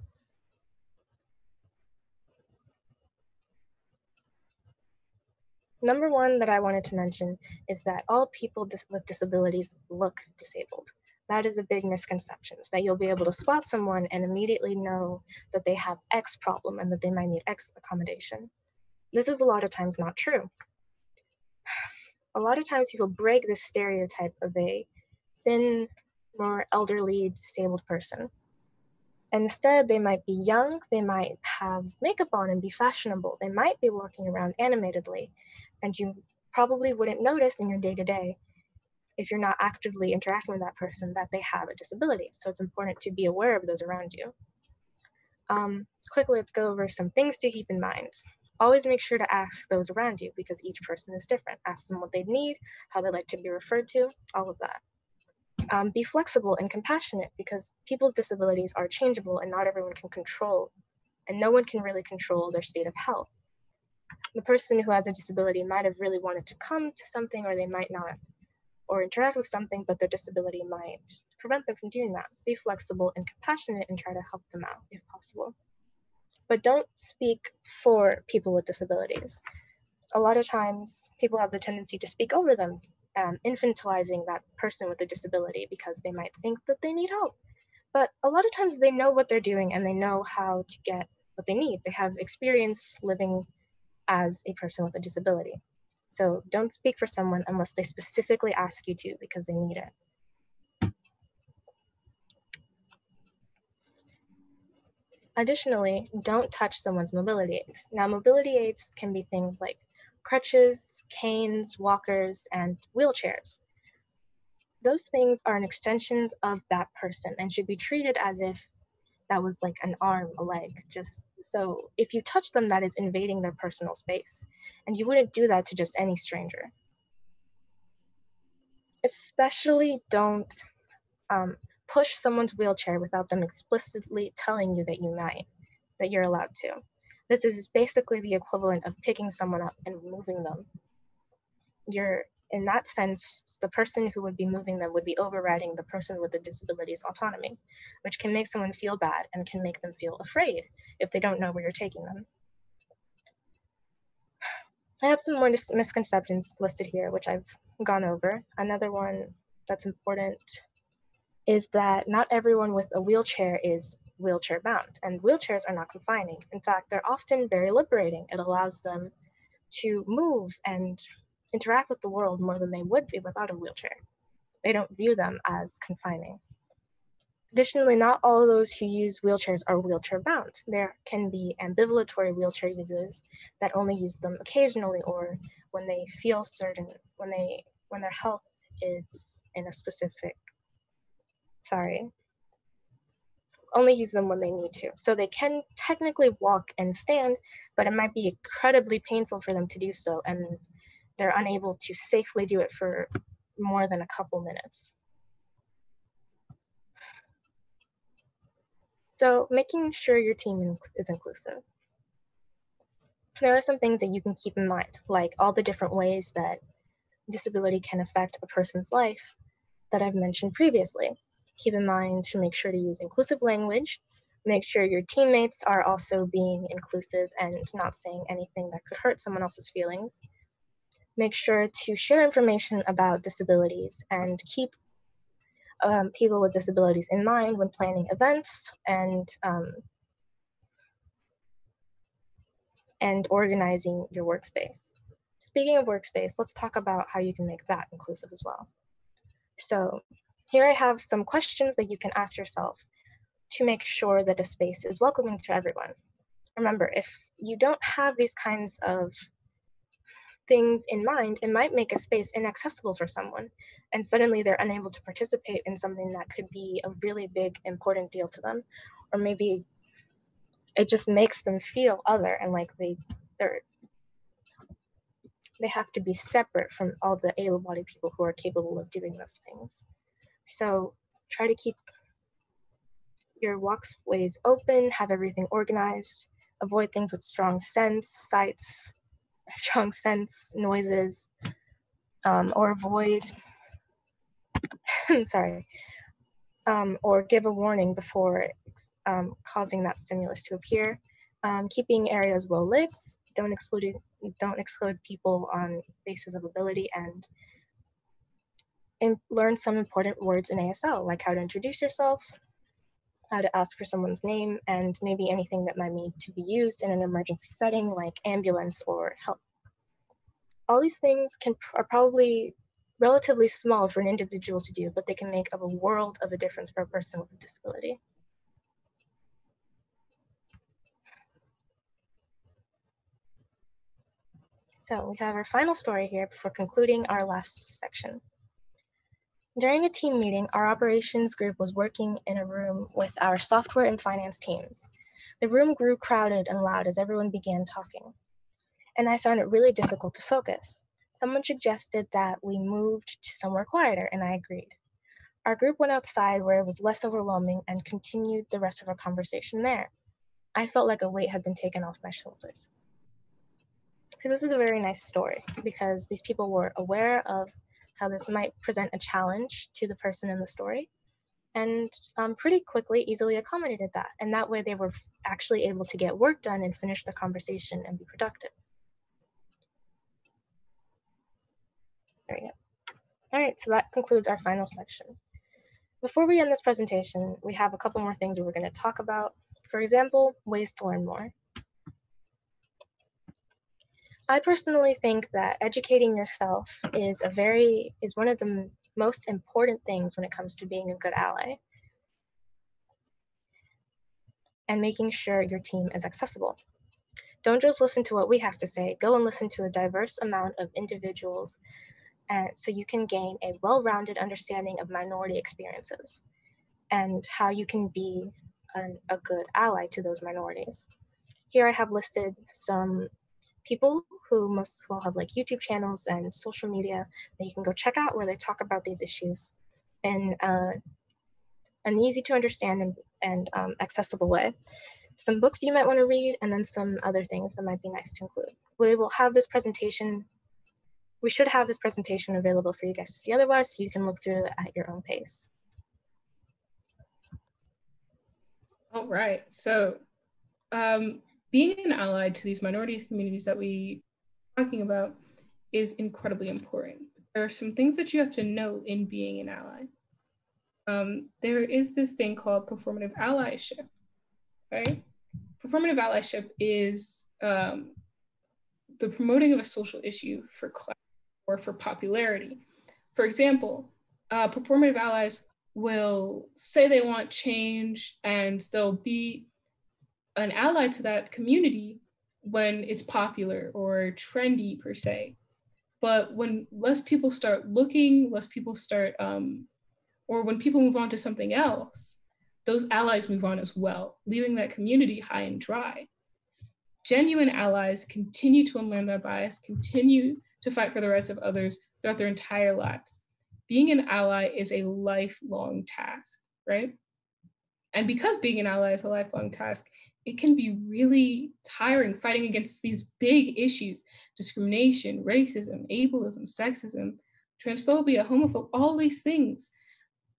Number one that I wanted to mention is that all people dis with disabilities look disabled. That is a big misconception, that you'll be able to spot someone and immediately know that they have X problem and that they might need X accommodation. This is a lot of times not true. [sighs] A lot of times people break this stereotype of a thin, more elderly, disabled person. Instead, they might be young, they might have makeup on and be fashionable, they might be walking around animatedly, and you probably wouldn't notice in your day to day if you're not actively interacting with that person that they have a disability. So it's important to be aware of those around you. Um, quickly, let's go over some things to keep in mind. Always make sure to ask those around you because each person is different. Ask them what they need, how they like to be referred to, all of that. Um, be flexible and compassionate because people's disabilities are changeable and not everyone can control, and no one can really control their state of health. The person who has a disability might have really wanted to come to something or they might not, or interact with something, but their disability might prevent them from doing that. Be flexible and compassionate and try to help them out if possible but don't speak for people with disabilities. A lot of times, people have the tendency to speak over them, um, infantilizing that person with a disability because they might think that they need help. But a lot of times, they know what they're doing and they know how to get what they need. They have experience living as a person with a disability. So don't speak for someone unless they specifically ask you to because they need it. Additionally, don't touch someone's mobility aids. Now, mobility aids can be things like crutches, canes, walkers, and wheelchairs. those things are an extension of that person and should be treated as if that was like an arm, a leg. Just so if you touch them, that is invading their personal space. And you wouldn't do that to just any stranger. Especially don't um, push someone's wheelchair without them explicitly telling you that you might, that you're allowed to. This is basically the equivalent of picking someone up and moving them. You're in that sense, the person who would be moving them would be overriding the person with the disability's autonomy, which can make someone feel bad and can make them feel afraid if they don't know where you're taking them. I have some more misconceptions listed here, which I've gone over. Another one that's important is that not everyone with a wheelchair is wheelchair bound, and wheelchairs are not confining. In fact, they're often very liberating. It allows them to move and interact with the world more than they would be without a wheelchair. They don't view them as confining. Additionally, not all those who use wheelchairs are wheelchair bound. There can be ambulatory wheelchair users that only use them occasionally or when they feel certain, when they when their health is in a specific sorry only use them when they need to. So they can technically walk and stand, but it might be incredibly painful for them to do so and they're unable to safely do it for more than a couple minutes. So making sure your team is inclusive. There are some things that you can keep in mind, like all the different ways that disability can affect a person's life that I've mentioned previously. Keep in mind to make sure to use inclusive language, make sure your teammates are also being inclusive and not saying anything that could hurt someone else's feelings, make sure to share information about disabilities and keep um, people with disabilities in mind when planning events and um, and organizing your workspace. Speaking of workspace, let's talk about how you can make that inclusive as well. So here I have some questions that you can ask yourself to make sure that a space is welcoming to everyone. Remember, if you don't have these kinds of things in mind, it might make a space inaccessible for someone. And suddenly they're unable to participate in something that could be a really big, important deal to them. Or maybe it just makes them feel other and like they they're they have to be separate from all the able-bodied people who are capable of doing those things. So try to keep your walkways open, have everything organized, avoid things with strong scents, sights, [laughs] strong scents, noises, um, or avoid, [laughs] sorry, um, or give a warning before um, causing that stimulus to appear. Um, keeping areas well lit, don't exclude, don't exclude people on basis of ability and, and learn some important words in ASL, like how to introduce yourself, how to ask for someone's name, and maybe anything that might need to be used in an emergency setting like ambulance or help. All these things can are probably relatively small for an individual to do, but they can make a world of a difference for a person with a disability. So we have our final story here before concluding our last section. During a team meeting, our operations group was working in a room with our software and finance teams. The room grew crowded and loud as everyone began talking, and I found it really difficult to focus. Someone suggested that we moved to somewhere quieter, and I agreed. Our group went outside where it was less overwhelming and continued the rest of our conversation there. I felt like a weight had been taken off my shoulders. So this is a very nice story because these people were aware of how this might present a challenge to the person in the story. And um, pretty quickly easily accommodated that and that way they were actually able to get work done and finish the conversation and be productive. There we go. All right so that concludes our final section. Before we end this presentation we have a couple more things we're going to talk about. For example ways to learn more I personally think that educating yourself is a very is one of the most important things when it comes to being a good ally and making sure your team is accessible. Don't just listen to what we have to say, go and listen to a diverse amount of individuals And so you can gain a well-rounded understanding of minority experiences and how you can be an, a good ally to those minorities. Here I have listed some people who must will have like YouTube channels and social media that you can go check out where they talk about these issues in uh, an easy to understand and, and um, accessible way. Some books you might want to read, and then some other things that might be nice to include. We will have this presentation, we should have this presentation available for you guys to see otherwise, so you can look through it at your own pace. All right, so um, being an ally to these minority communities that we talking about is incredibly important. There are some things that you have to know in being an ally. Um, there is this thing called performative allyship, right? Performative allyship is um, the promoting of a social issue for class or for popularity. For example, uh, performative allies will say they want change and they'll be an ally to that community when it's popular or trendy per se. But when less people start looking, less people start, um, or when people move on to something else, those allies move on as well, leaving that community high and dry. Genuine allies continue to unlearn their bias, continue to fight for the rights of others throughout their entire lives. Being an ally is a lifelong task, right? And because being an ally is a lifelong task, it can be really tiring fighting against these big issues discrimination, racism, ableism, sexism, transphobia, homophobia, all these things.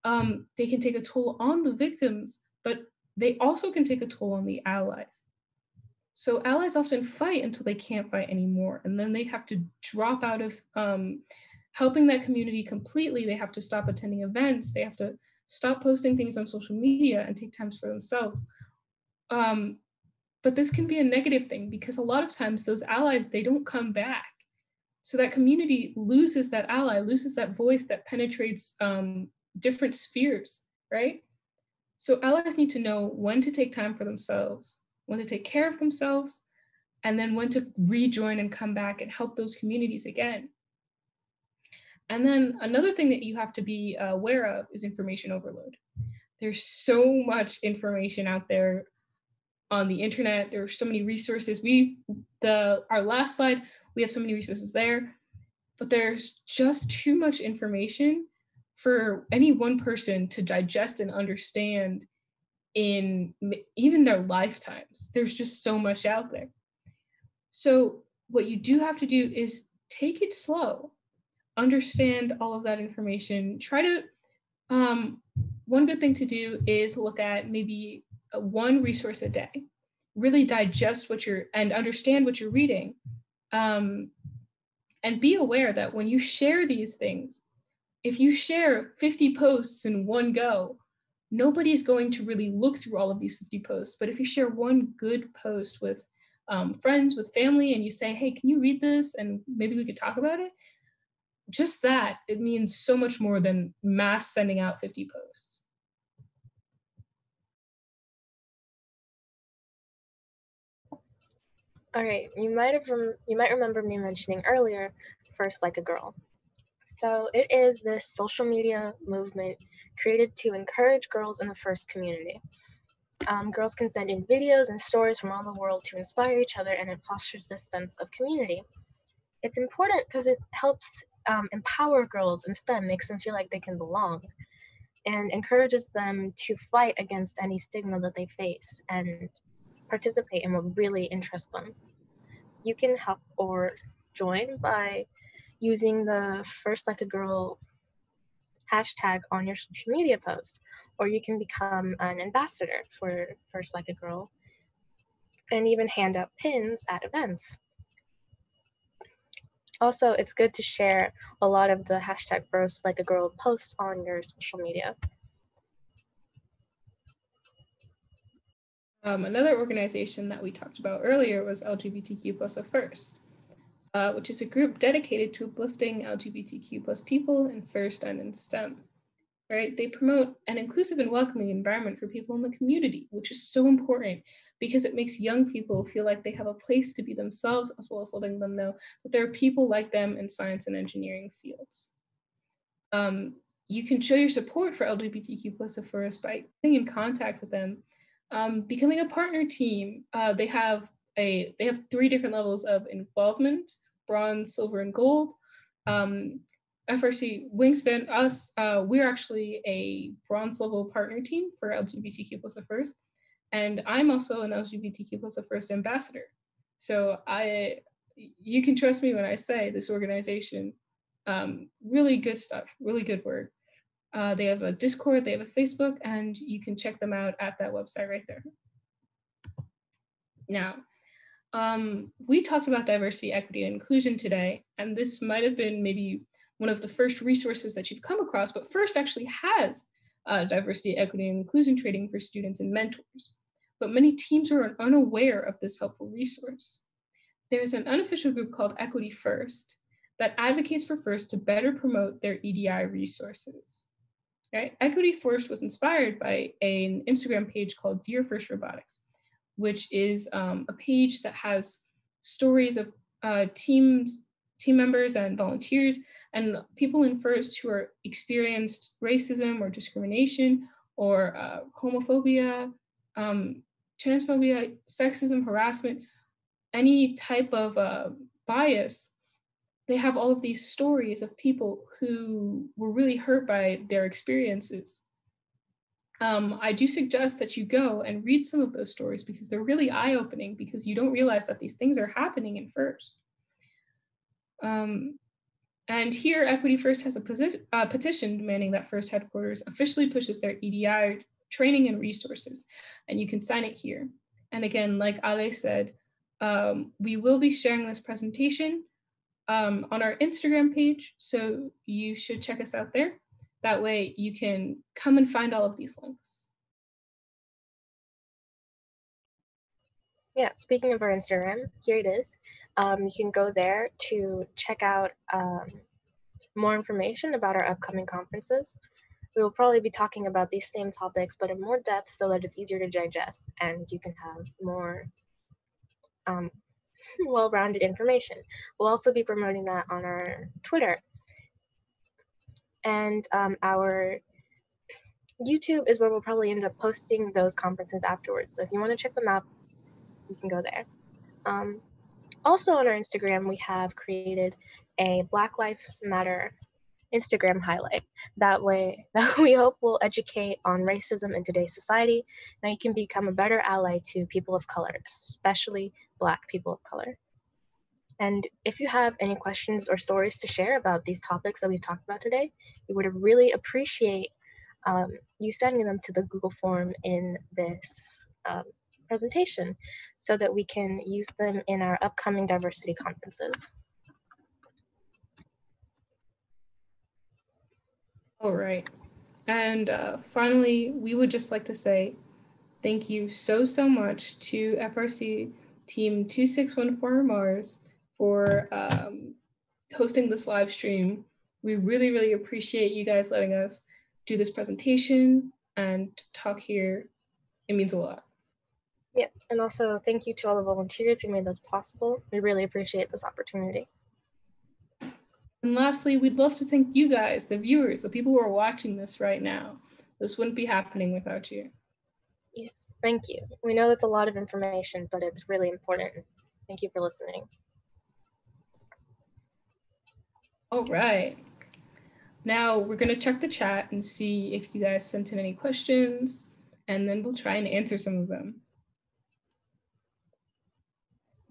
Um, they can take a toll on the victims, but they also can take a toll on the allies. So allies often fight until they can't fight anymore, and then they have to drop out of um, helping that community completely. They have to stop attending events. They have to stop posting things on social media and take times for themselves. Um, but this can be a negative thing because a lot of times those allies, they don't come back. So that community loses that ally, loses that voice that penetrates um, different spheres, right? So allies need to know when to take time for themselves, when to take care of themselves, and then when to rejoin and come back and help those communities again. And then another thing that you have to be aware of is information overload. There's so much information out there on the internet. There are so many resources. We the our last slide, we have so many resources there, but there's just too much information for any one person to digest and understand in even their lifetimes. There's just so much out there. So what you do have to do is take it slow. Understand all of that information. Try to um, one good thing to do is look at maybe one resource a day really digest what you're and understand what you're reading um, and be aware that when you share these things if you share 50 posts in one go nobody's going to really look through all of these 50 posts. But if you share one good post with um, friends with family and you say hey can you read this? And maybe we could talk about it just that it means so much more than mass sending out 50 posts All right, you might have rem- you might remember me mentioning earlier, First Like a Girl. So it is this social media movement created to encourage girls in the first community. Um, girls can send in videos and stories from all the world to inspire each other, and it fosters this sense of community. It's important because it helps um, empower girls in STEM, makes them feel like they can belong, and encourages them to fight against any stigma that they face and participate in what really interests them. You can help or join by using the First Like a Girl hashtag on your social media post, or you can become an ambassador for First Like a Girl and even hand out pins at events. Also, it's good to share a lot of the hashtag First Like a Girl posts on your social media. Um, another organization that we talked about earlier was LGBTQ plus affairs, uh, which is a group dedicated to uplifting LGBTQ plus people in FIRST and in STEM. right? They promote an inclusive and welcoming environment for people in the community, which is so important because it makes young people feel like they have a place to be themselves, as well as letting them know that there are people like them in science and engineering fields. Um, you can show your support for LGBTQ plus by getting in contact with them, um, becoming a partner team. Uh, they have a they have three different levels of involvement: bronze, silver, and gold. Um, FRC Wingspan, us, uh, we're actually a bronze level partner team for LGBTQ plus affairs. And I'm also an LGBTQ plus affairs ambassador. So I, you can trust me when I say this organization, um, really good stuff, really good work. Uh, they have a Discord, they have a Facebook, and you can check them out at that website right there. Now, um, we talked about diversity, equity, and inclusion today, and this might have been maybe one of the first resources that you've come across, but first actually has uh, diversity, equity, and inclusion training for students and mentors. But many teams are unaware of this helpful resource. There's an unofficial group called Equity First that advocates for FIRST to better promote their EDI resources. Right? Equity First was inspired by an Instagram page called Dear First Robotics, which is um, a page that has stories of uh, teams team members and volunteers and people in FIRST who are experienced racism or discrimination or uh, homophobia, um, transphobia, sexism, harassment, any type of uh, bias, they have all of these stories of people who were really hurt by their experiences. Um, I do suggest that you go and read some of those stories because they're really eye opening because you don't realize that these things are happening in FIRST. Um, and here, Equity First has a uh, petition demanding that First headquarters officially pushes their EDI training and resources, and you can sign it here. And again, like Ale said, um, we will be sharing this presentation um, on our Instagram page, so you should check us out there. That way you can come and find all of these links. Yeah, speaking of our Instagram, here it is. Um, you can go there to check out um, more information about our upcoming conferences. We will probably be talking about these same topics, but in more depth so that it's easier to digest and you can have more um, well-rounded information. We'll also be promoting that on our Twitter. And um, our YouTube is where we'll probably end up posting those conferences afterwards. So if you want to check them out, you can go there. Um, also on our Instagram, we have created a Black Lives Matter Instagram highlight. That way, [laughs] that we hope will educate on racism in today's society. Now you can become a better ally to people of color, especially Black people of color. And if you have any questions or stories to share about these topics that we've talked about today, we would really appreciate um, you sending them to the Google form in this um, presentation so that we can use them in our upcoming diversity conferences. All right. And uh, finally, we would just like to say thank you so, so much to FRC Team 2614 Mars for um, hosting this live stream. We really, really appreciate you guys letting us do this presentation and talk here. It means a lot. Yeah, and also thank you to all the volunteers who made this possible. We really appreciate this opportunity. And lastly, we'd love to thank you guys, the viewers, the people who are watching this right now. This wouldn't be happening without you. Yes, thank you. We know that's a lot of information, but it's really important. Thank you for listening. All right. Now we're going to check the chat and see if you guys sent in any questions, and then we'll try and answer some of them.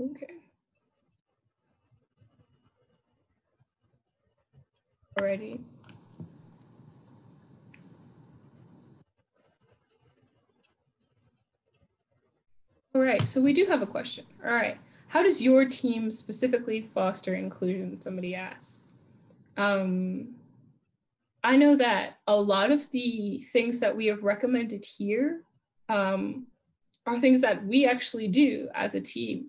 Okay. Alrighty. All right, so we do have a question. All right, how does your team specifically foster inclusion? Somebody asked. Um, I know that a lot of the things that we have recommended here um, are things that we actually do as a team.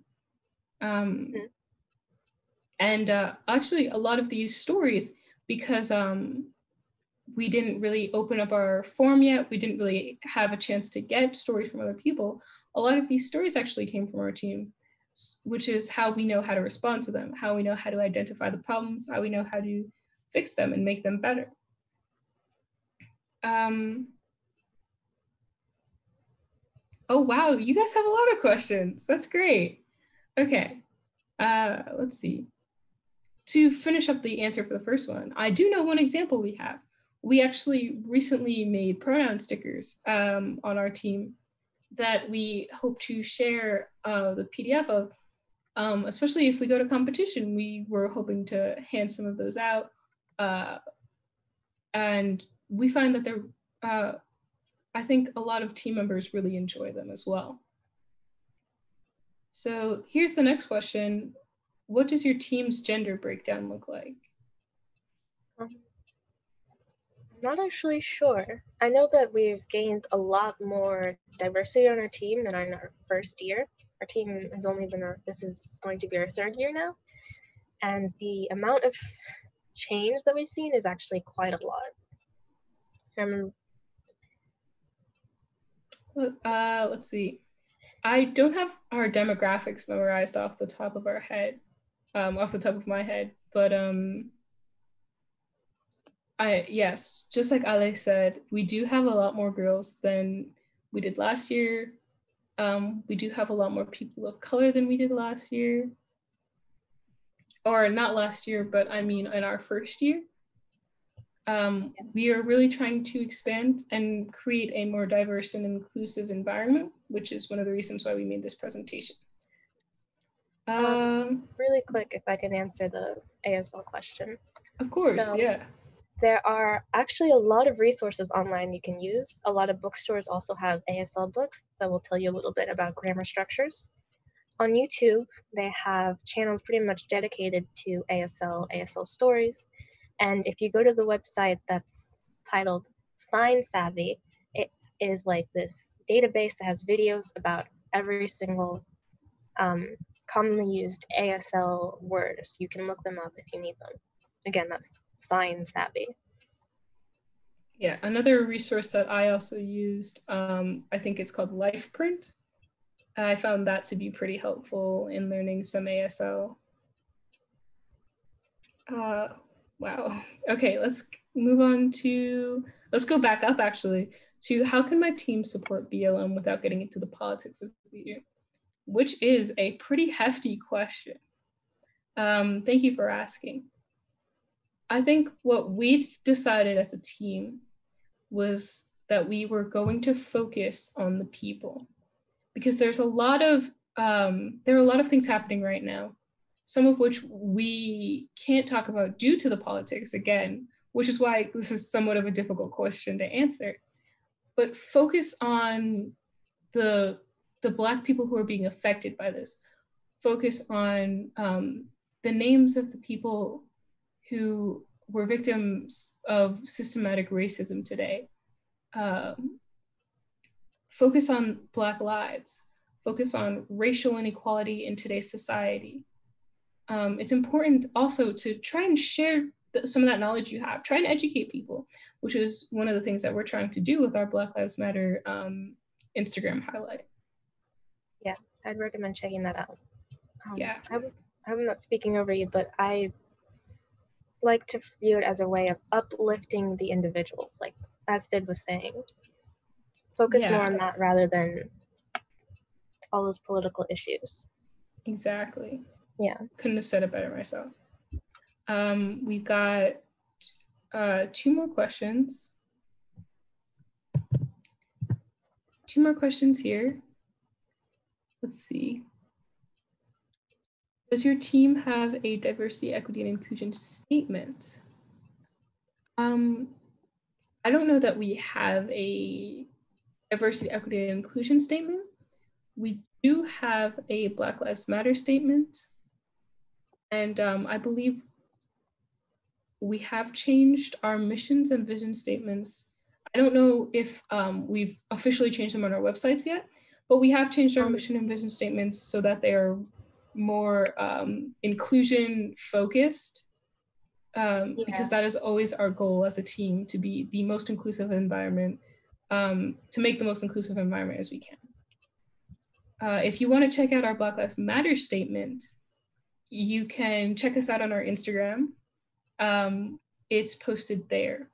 Um, mm-hmm. And uh, actually, a lot of these stories, because um, we didn't really open up our form yet. We didn't really have a chance to get stories from other people. A lot of these stories actually came from our team, which is how we know how to respond to them, how we know how to identify the problems, how we know how to fix them and make them better. Um, oh, wow, you guys have a lot of questions. That's great. Okay, uh, let's see. To finish up the answer for the first one, I do know one example we have we actually recently made pronoun stickers um, on our team that we hope to share uh, the PDF of, um, especially if we go to competition. We were hoping to hand some of those out. Uh, and we find that they're, uh, I think a lot of team members really enjoy them as well. So here's the next question. What does your team's gender breakdown look like? Um, I'm not actually sure. I know that we've gained a lot more diversity on our team than in our first year. Our team has only been, our, this is going to be our third year now. And the amount of change that we've seen is actually quite a lot. Um, uh, let's see. I don't have our demographics memorized off the top of our head, um, off the top of my head, but um, I yes, just like Ale said, we do have a lot more girls than we did last year. Um, we do have a lot more people of color than we did last year. Or not last year, but I mean in our first year. Um, we are really trying to expand and create a more diverse and inclusive environment, which is one of the reasons why we made this presentation. Um, um, really quick, if I can answer the ASL question. Of course, so, yeah there are actually a lot of resources online you can use. A lot of bookstores also have ASL books that will tell you a little bit about grammar structures. On YouTube, they have channels pretty much dedicated to ASL, ASL stories. And if you go to the website that's titled Sign Savvy, it is like this database that has videos about every single um, commonly used ASL words. You can look them up if you need them. Again, that's Sign Savvy. Yeah, another resource that I also used, um, I think it's called LifePrint. I found that to be pretty helpful in learning some ASL. Uh, wow. Okay, let's move on to, let's go back up actually to how can my team support BLM without getting into the politics of the which is a pretty hefty question. Um, thank you for asking. I think what we decided as a team was that we were going to focus on the people because there's a lot of um, there are a lot of things happening right now, some of which we can't talk about due to the politics again, which is why this is somewhat of a difficult question to answer. But focus on the the Black people who are being affected by this. Focus on um, the names of the people who were victims of systematic racism today. Um, focus on Black lives, focus on racial inequality in today's society. Um, it's important also to try and share the, some of that knowledge you have, try and educate people, which is one of the things that we're trying to do with our Black Lives Matter um, Instagram highlight. I'd recommend checking that out. Um, yeah. I'm, I'm not speaking over you, but I like to view it as a way of uplifting the individuals, like as Sid was saying. Focus yeah. more on that rather than all those political issues. Exactly. Yeah. Couldn't have said it better myself. Um, we've got uh, two more questions. Two more questions here. Let's see. Does your team have a diversity, equity, and inclusion statement? Um, I don't know that we have a diversity, equity, and inclusion statement. We do have a Black Lives Matter statement. And um, I believe we have changed our missions and vision statements. I don't know if um, we've officially changed them on our websites yet, but we have changed our mission and vision statements so that they are more um, inclusion focused. um, yeah. because that is always our goal as a team to be the most inclusive environment, um, to make the most inclusive environment as we can. Uh, if you want to check out our Black Lives Matter statement, you can check us out on our Instagram. Um, it's posted there.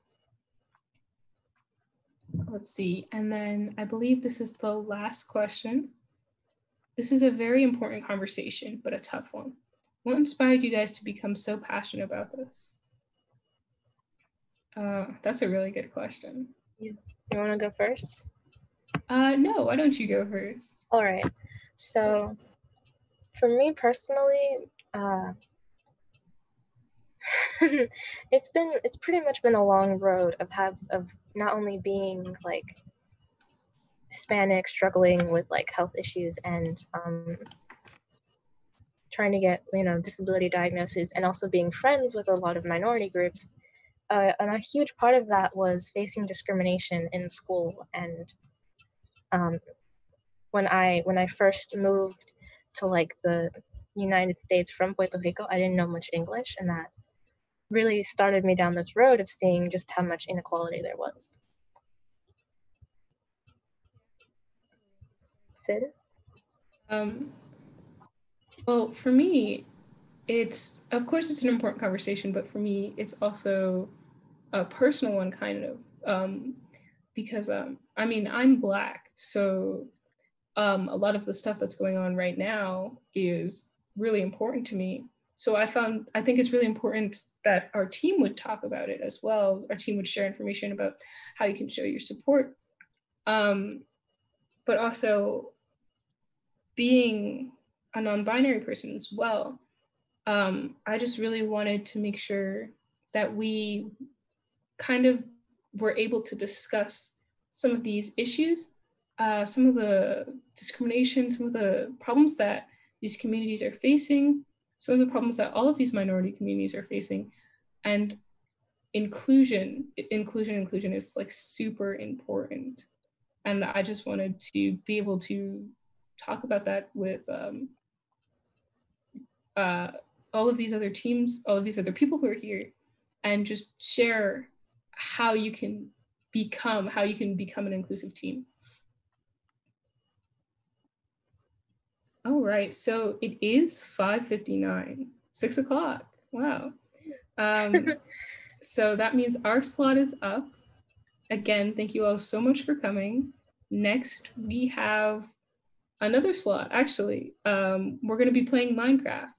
Let's see. And then I believe this is the last question. This is a very important conversation, but a tough one. What inspired you guys to become so passionate about this? Uh, that's a really good question. You, you want to go first? Uh, no, why don't you go first? All right. So, for me personally, uh, [laughs] it's been it's pretty much been a long road of have of not only being like Hispanic, struggling with like health issues and um, trying to get you know disability diagnoses, and also being friends with a lot of minority groups. Uh, and a huge part of that was facing discrimination in school and um, when I when I first moved to like the United States from Puerto Rico, I didn't know much English, and that really started me down this road of seeing just how much inequality there was. Sid? Um, well, for me, it's of course it's an important conversation, but for me, it's also a personal one, kind of, um, because um, I mean I'm black, so um, a lot of the stuff that's going on right now is really important to me. So I found, I think it's really important that our team would talk about it as well. Our team would share information about how you can show your support. Um, but also being a non-binary person as well, um, I just really wanted to make sure that we kind of were able to discuss some of these issues uh, some of the discrimination, some of the problems that these communities are facing, some of the problems that all of these minority communities are facing, and inclusion, inclusion, inclusion is like super important. And I just wanted to be able to talk about that with um, uh, all of these other teams, all of these other people who are here, and just share how you can become, how you can become an inclusive team. All right, so it is 5.59, six o'clock, wow. Um, [laughs] so that means our slot is up. Again, thank you all so much for coming. Next, we have another slot, actually. Um, we're gonna be playing Minecraft.